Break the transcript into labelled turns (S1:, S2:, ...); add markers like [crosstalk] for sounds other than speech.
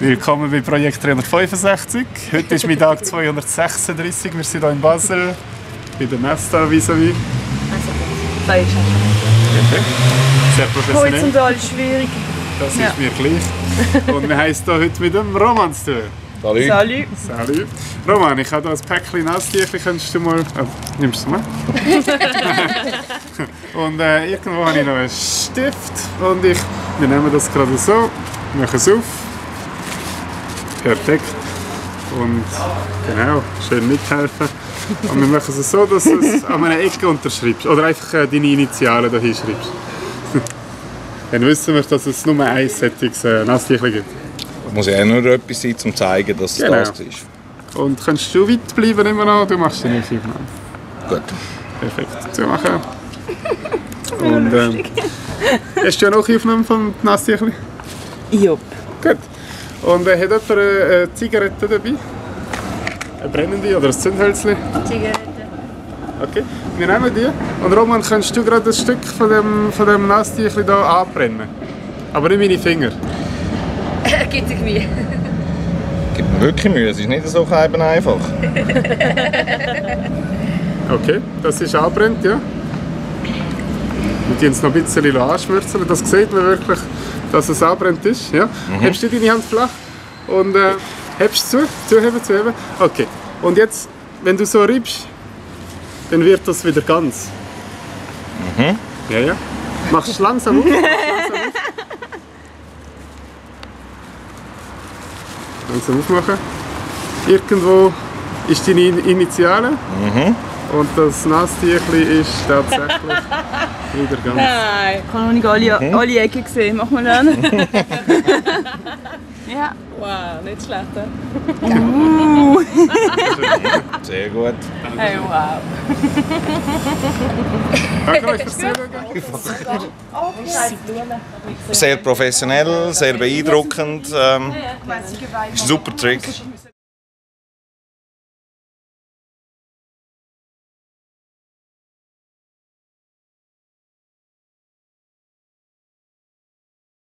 S1: Willkommen bei Projekt 365. Heute ist mein Tag [laughs] 236. Wir sind hier in Basel, bei der Nesta vis-à-vis.
S2: Da ist er.
S1: Sehr professionell.
S2: Horizontal schwierig.
S1: Das
S2: Ja.
S1: ist mir gleich. Und wir haben es hier heute mit dem Roman zu tun.
S3: Salut.
S2: Salut.
S1: Salut. Roman, ich habe hier ein Päckchen Nasstüchli. Könntest du mal... Oh, nimmst du mal? [laughs] und äh, irgendwo habe ich noch einen Stift. Und ich... Wir nehmen das gerade so, machen es auf. Perfekt. Und genau, schön mithelfen. Und wir machen es so, dass du es an einer Ecke unterschreibst. Oder einfach äh, deine Initialen da hinschreibst. [laughs] Dann wissen wir, dass es nur ein solches äh, Nasstüchli gibt.
S3: Muss ja auch nur etwas sein, um zu zeigen, dass es
S1: Genau.
S3: das ist.
S1: Und kannst du weit bleiben immer noch? Du machst deine Aufnahme.
S3: Gut.
S1: Perfekt. Zu machen. Und ähm, [laughs] hast du ja noch Aufnahmen vom Nasstüchli?
S2: Jupp.
S1: Gut. Und äh, hat jemand eine, eine Zigarette dabei? Eine brennende oder ein Zündhölzchen?
S2: Zigarette.
S1: Okay. Wir nehmen die. Und Roman, kannst du gerade ein Stück von dem, von dem Nasstüchli hier anbrennen? Aber nicht meine Finger. [laughs]
S2: Gibt sich Mühe.
S3: Gibt mir wirklich Mühe, es ist nicht so einfach. [laughs]
S1: Okay, das ist anbrennt, ja. Wir tun es noch ein bisschen anschmürzeln. Das sieht man wirklich, dass es anbrennt ist. Ja. Hebst du deine Hand flach und äh, hebst zu, zuheben, zuheben. Okay. Und jetzt, wenn du so riebst, dann wird das wieder ganz. Ja, ja. Machst du langsam auf. [laughs] langsam auf. Langsam aufmachen. Irgendwo ist deine In- Initiale. Und das Nasstüchli ist tatsächlich [laughs] wieder ganz.
S2: Nein. Ich habe noch nicht alle, alle Ecken gesehen. Mach mal lernen. [laughs] ja. Wow, nicht schlecht. [laughs]
S3: Sehr gut.
S2: Hey, wow.
S1: Danke euch fürs Zuschauen.
S3: Sehr professionell, sehr beeindruckend. Ähm, ist ein super Trick.